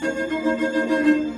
なななななに?